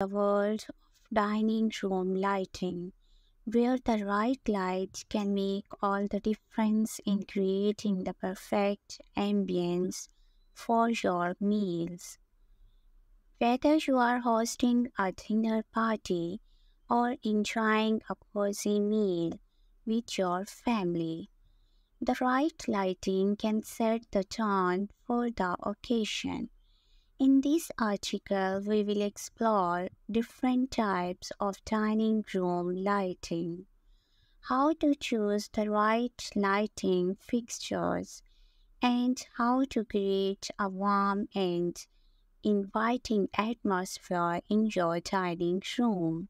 the world of dining room lighting, where the right light can make all the difference in creating the perfect ambience for your meals. Whether you are hosting a dinner party or enjoying a cozy meal with your family, the right lighting can set the tone for the occasion. In this article, we will explore different types of dining room lighting, how to choose the right lighting fixtures, and how to create a warm and inviting atmosphere in your dining room.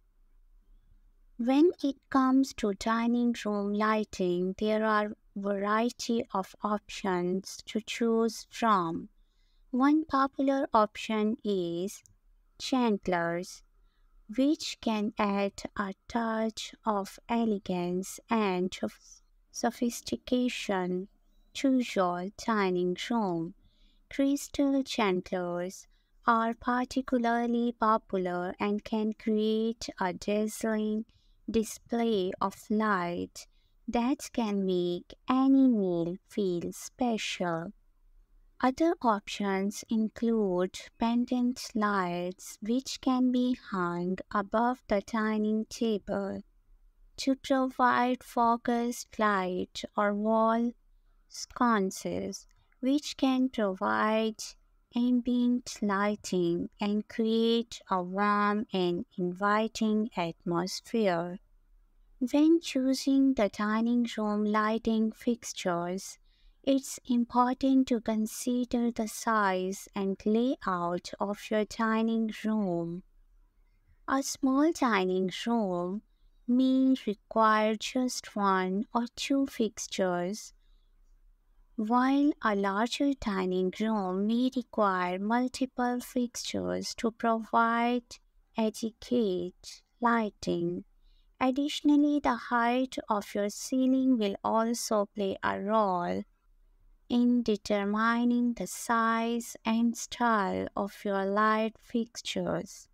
When it comes to dining room lighting, there are variety of options to choose from. One popular option is chandeliers, which can add a touch of elegance and sophistication to your dining room. Crystal chandeliers are particularly popular and can create a dazzling display of light that can make any meal feel special. Other options include pendant lights which can be hung above the dining table to provide focused light or wall sconces which can provide ambient lighting and create a warm and inviting atmosphere. When choosing the dining room lighting fixtures, it's important to consider the size and layout of your dining room. A small dining room may require just one or two fixtures, while a larger dining room may require multiple fixtures to provide adequate lighting. Additionally, the height of your ceiling will also play a role in determining the size and style of your light fixtures.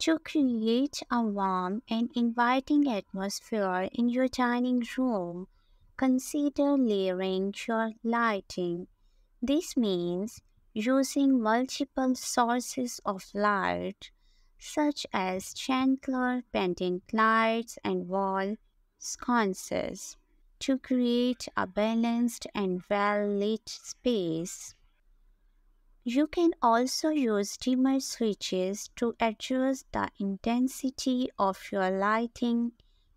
To create a warm and inviting atmosphere in your dining room, consider layering your lighting. This means using multiple sources of light, such as chandelier, pendant lights, and wall sconces to create a balanced and well lit space. You can also use dimmer switches to adjust the intensity of your lighting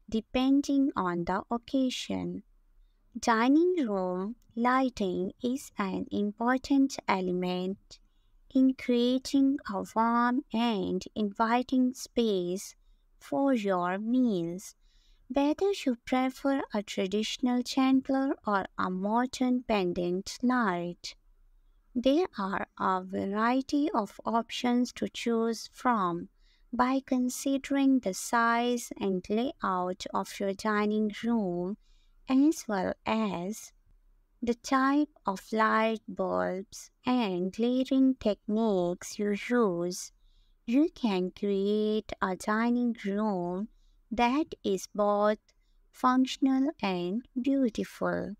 depending on the occasion. Dining room lighting is an important element in creating a warm and inviting space for your meals. Whether you prefer a traditional chandelier or a modern pendant light, there are a variety of options to choose from by considering the size and layout of your dining room as well as the type of light bulbs and layering techniques you use. You can create a dining room that is both functional and beautiful.